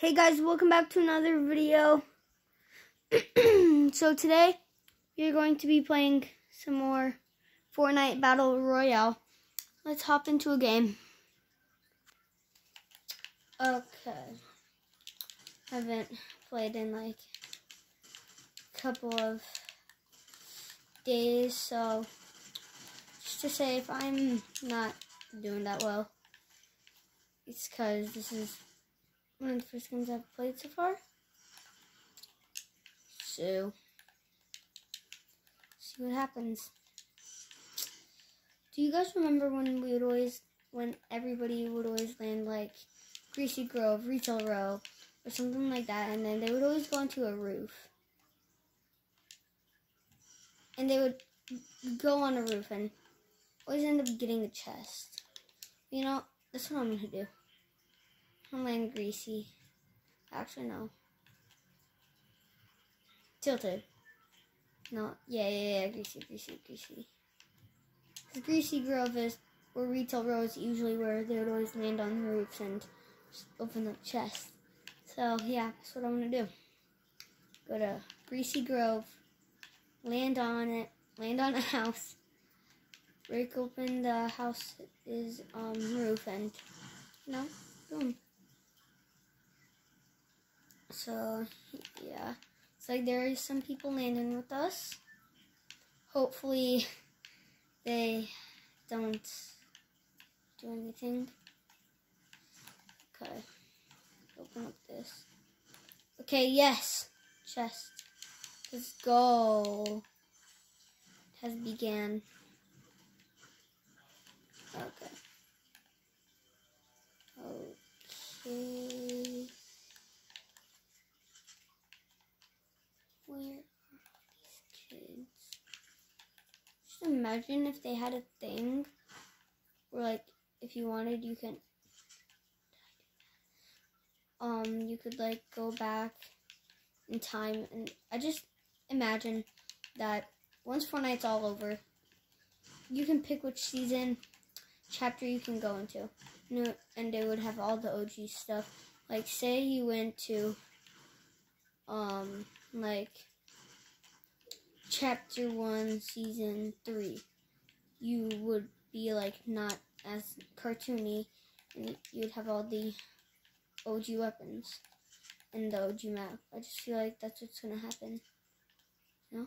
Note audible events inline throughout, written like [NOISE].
Hey guys, welcome back to another video. [CLEARS THROAT] so today we're going to be playing some more Fortnite Battle Royale. Let's hop into a game. Okay. Haven't played in like a couple of days, so just to say if I'm not doing that well, it's because this is one of the first games I've played so far. So, see what happens. Do you guys remember when we would always, when everybody would always land like Greasy Grove, Retail Row, or something like that, and then they would always go onto a roof. And they would go on a roof and always end up getting a chest. You know, that's what I'm to do. I'm land greasy. Actually, no. Tilted. No, yeah, yeah, yeah, greasy, greasy, greasy. Because Greasy Grove is, where Retail Row is usually where they would always land on the roofs and open up chests. So, yeah, that's what I'm to do. Go to Greasy Grove, land on it, land on a house, break open the house's um, roof, and, you know, boom. So, yeah. It's like there are some people landing with us. Hopefully, they don't do anything. Okay. Open up this. Okay, yes. Chest. Let's go. Has began. Okay. Okay. These kids? Just imagine if they had a thing where, like, if you wanted, you can. Um, you could like go back in time, and I just imagine that once Fortnite's all over, you can pick which season, chapter you can go into, and they would have all the OG stuff. Like, say you went to, um, like chapter 1 season 3 you would be like not as cartoony and you'd have all the OG weapons and the OG map. I just feel like that's what's gonna happen. Know?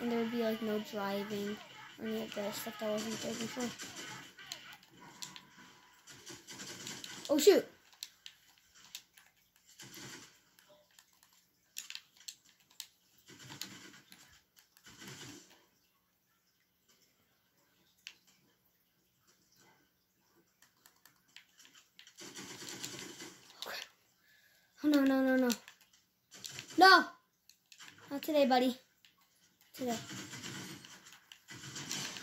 And there would be like no driving or any of the stuff that wasn't there before. Oh shoot! Oh, no, no, no, no. No! Not today, buddy. Today.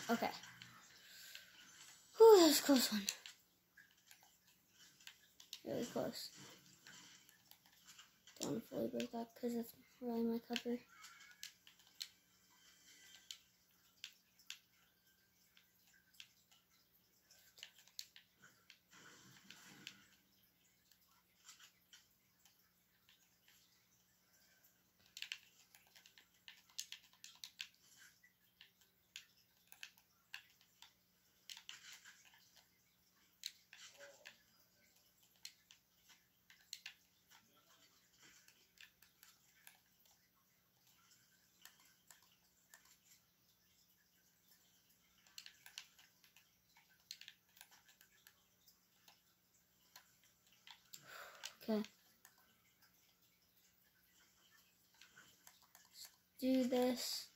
Okay. Whew, that was close one. Really close. Don't want to fully break that because that's really my cover. Okay. Let's do this.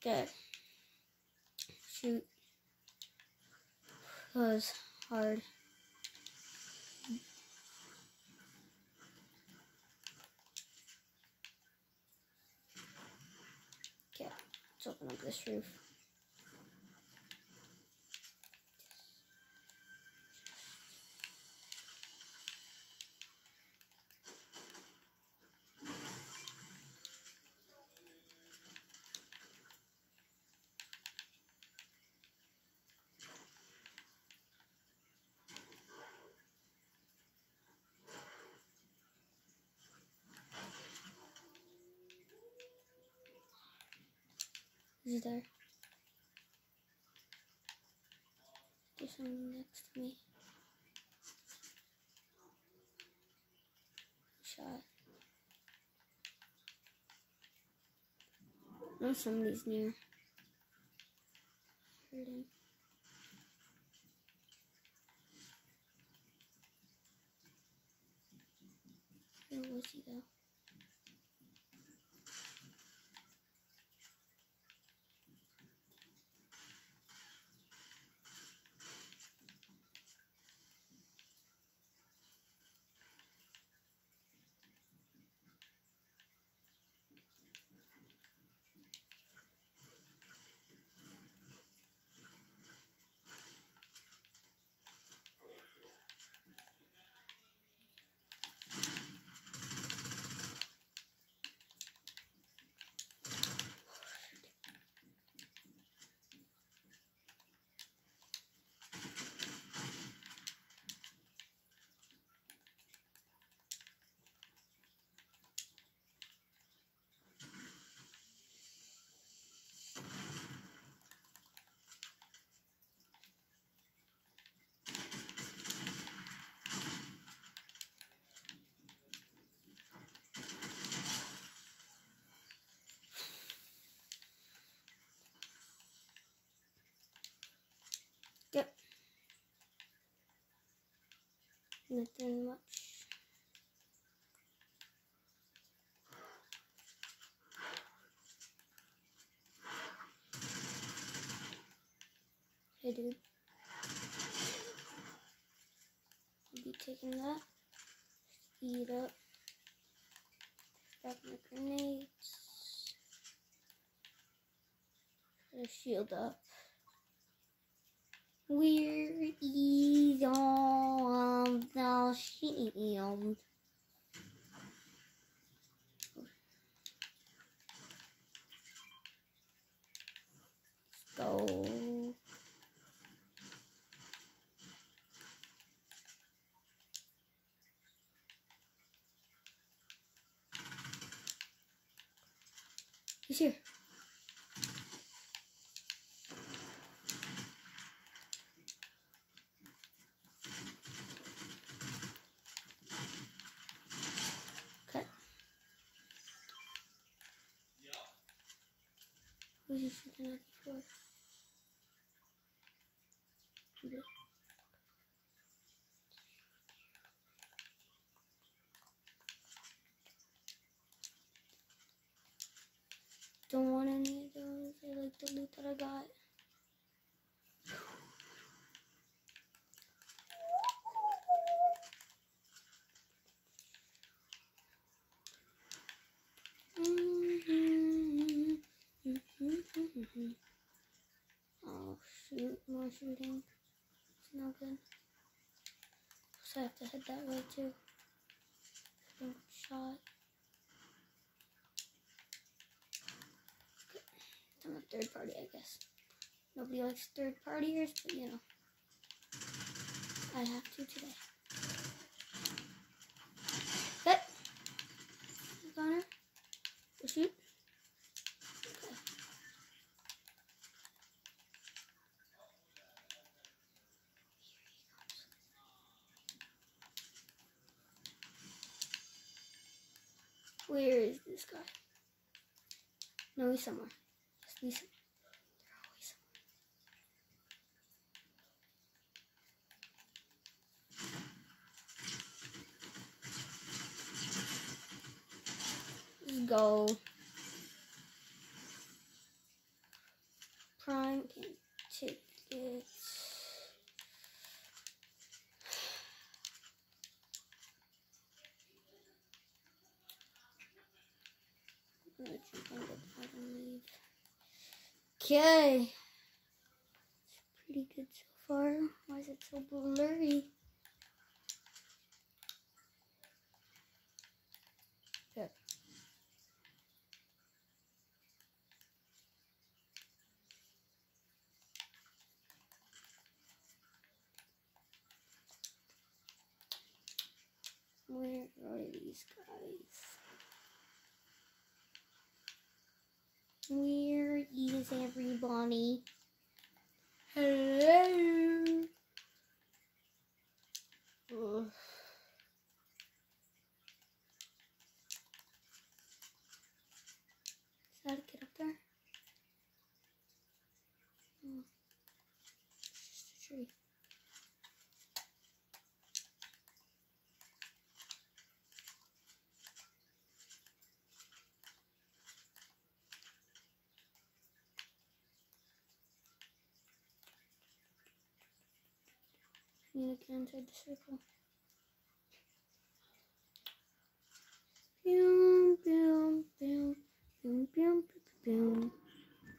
Okay. Shoot. That was hard. Okay, let's open up this roof. Who's there? There's someone next to me. Shot. No, somebody's near. Heard him. Where was he though? Yep. Nothing much. Hey, dude. Be taking that. Speed up. Grab my grenades. Put a shield up. Where is all of the shield? Go. He's here. Cut. Who's he shooting at before? Okay. Don't want any of those. I like the loot that I got. Oh shoot, more shooting. It's no good. So I have to head that way too. Shot. I'm a third party, I guess. Nobody likes third partiers, but you know. I have to today. Hit! Gunner. Go shoot. Okay. Where is this guy? No, he's somewhere. Oh, he's somewhere. Let's go. Prime can tickets. I'm gonna jump on the pod and leave. Okay. It's pretty good so far. Why is it so blurry? Good. Where are these guys? Where is everybody. Hello. Ugh. Is that a get up there? Oh. It's just a tree. To get inside the circle. Boom, boom, boom, boom, boom, boom.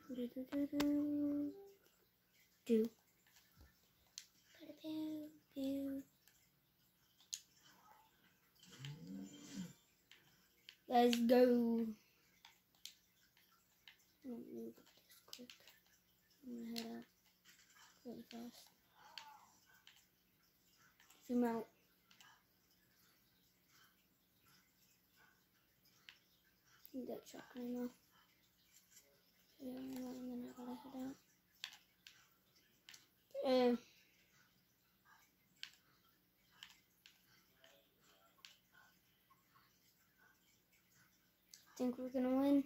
Do, do, do, do. Do. Let's go. Move this quick. I'm gonna head out really fast. Zoom out. Need that shotgun ammo. Yeah, and then I gotta head out. Uh, think we're gonna win.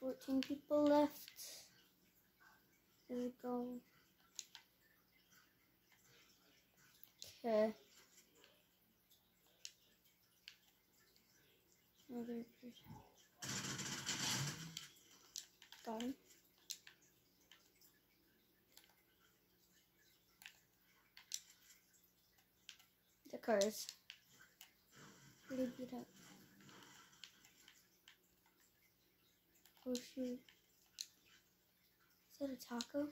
14 people left. There we go. Okay. Another person. Him. The cars. Pretty beat up. Oh shoot. Is that a taco?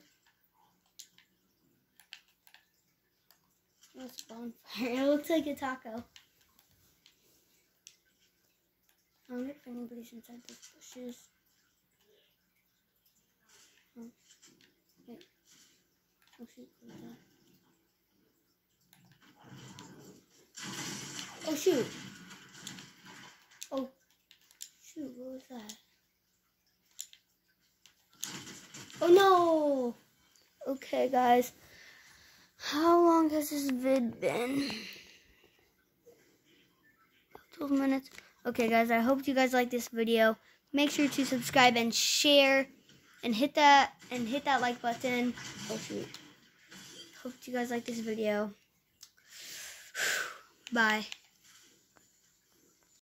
That's a bonfire. [LAUGHS] It looks like a taco. I wonder if anybody's inside those bushes. Oh. Oh shoot? Oh shoot. Oh shoot, what was that? Oh no! Okay, guys. How long has this vid been? 12 minutes. Okay, guys, I hope you guys like this video. Make sure to subscribe and share and hit that and hit that like button. Oh shoot. Hope you guys like this video. [SIGHS] Bye.